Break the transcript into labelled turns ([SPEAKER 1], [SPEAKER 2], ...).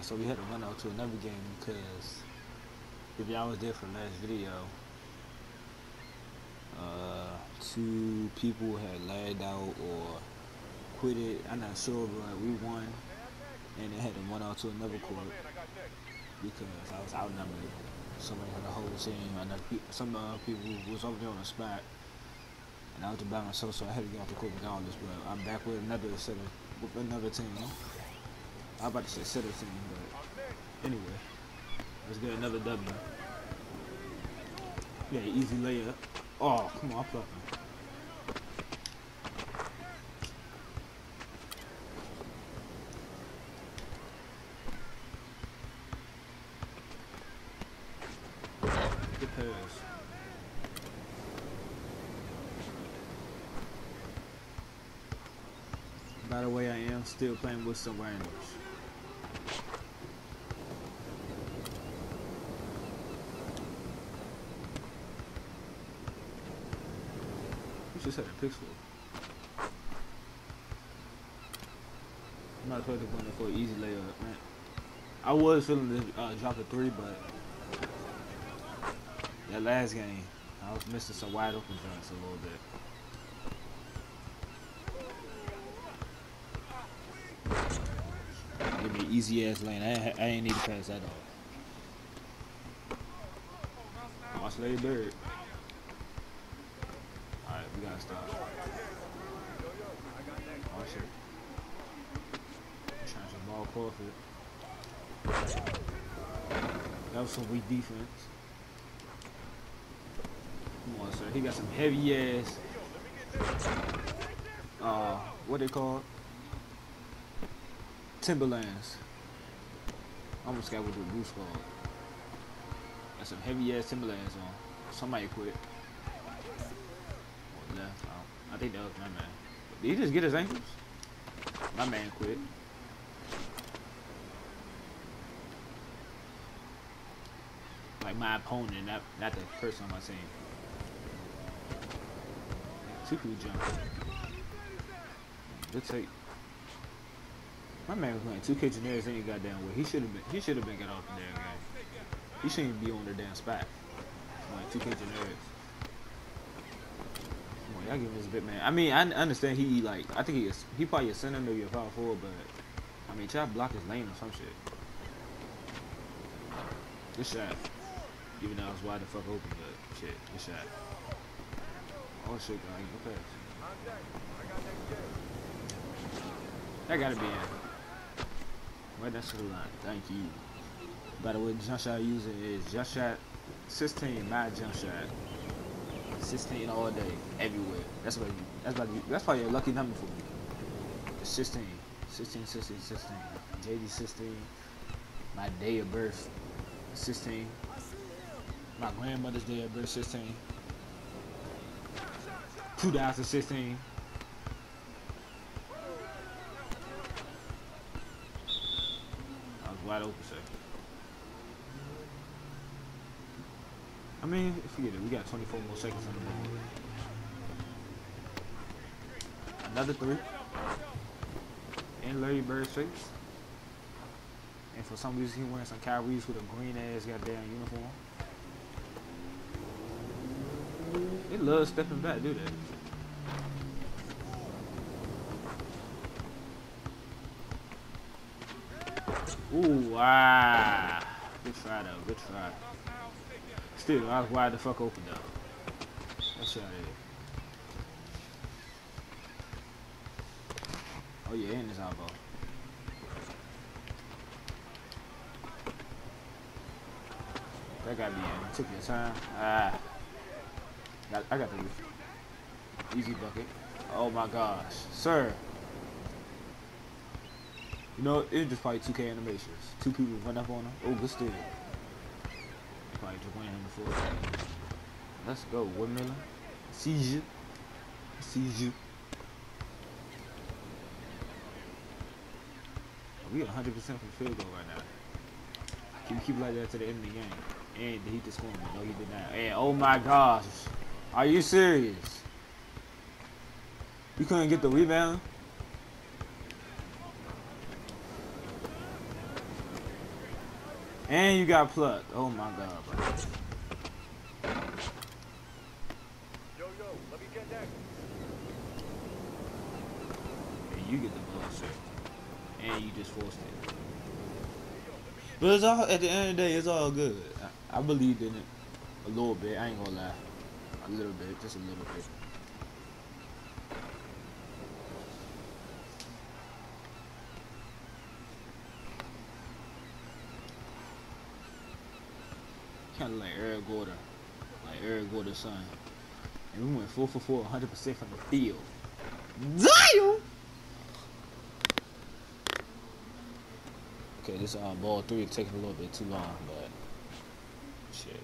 [SPEAKER 1] Alright, so we had to run out to another game because if y'all was there for the last video, uh, two people had lagged out or quit it. I'm not sure, but we won, and they had to run out to another court because I was outnumbered. Somebody had a whole team, and some uh, people was over there on the spot, and I was by myself, so I had to get off the court regardless. But I'm back with another set of with another team. I'm about to say of but anyway, let's get another W. Yeah, easy layup. Oh, come on, fucking. By the way, I am still playing with some randoms. Had a pixel. I'm not supposed to going for an easy layup, man. I was feeling this uh, drop a three, but that last game, I was missing some wide open shots a little bit. Give me easy ass lane. I, I ain't need to pass that off. Watch Larry Bird. Alright, we. Oh shit. Trying some ball Crawford. That was some weak defense. Come on, sir. He got some heavy ass. Uh, what they call? Timberlands. I almost got with the Bruce called. Got some heavy ass Timberlands on. Somebody quit. I, I think that was my man. Did he just get his ankles? My man quit. Like my opponent, not not the person on my team. Two people jump. Good take. My man was playing 2K generics any goddamn way. He should have been he should have been getting off the damn game. He shouldn't be on the damn spot. Like 2K generics. Y'all give this bit man. I mean, I understand he like I think he is he probably a center maybe a power forward, but I mean try to block his lane or some shit. Good shot. Even though I was wide the fuck open, but shit, good shot. Oh shit, guy, no pass. That gotta be in. Right next to the line. Thank you. By the way, the jump shot I'm using is jump shot 16, my jump shot. 16 all day, everywhere. That's what you, that's what you, that's probably a lucky number for me. It's 16. 16, 16, 16. JD 16. My day of birth, 16. My grandmother's day of birth, 16. 2016. I was wide open, sir. I mean, forget it. We got 24 more seconds on the board. Another three. And Larry Bird's face. And for some reason, he wearing some Kyrie's with a green ass goddamn uniform. They love stepping back, do they? Ooh, ah. Good try, though. Good try. Still, I was wide the fuck open, though. That's it. Oh, yeah, in his elbow. That got me in. Took your time. Ah. Got, I got the easy bucket. Oh my gosh. Sir. You know, it's just probably 2K animations. Two people run up on him. Oh, good steal. Just win. Let's go, Woodmiller. Seizure. you. We 100% from field goal right now. Can you keep like that to the end of the game? And he just score? No, he did not. And oh my gosh. Are you serious? You couldn't get the rebound? And you got plucked. Oh my god, bro.
[SPEAKER 2] Yo, yo, let me get next.
[SPEAKER 1] And you get the bullshit. And you just forced it. But it's all at the end of the day, it's all good. I, I believed in it a little bit. I ain't gonna lie, a little bit, just a little bit. Like Eric Gordon. like Eric Gorder's son. And we went four for four, 100% from the field. Damn! Okay, this uh, ball three taking a little bit too long, but shit.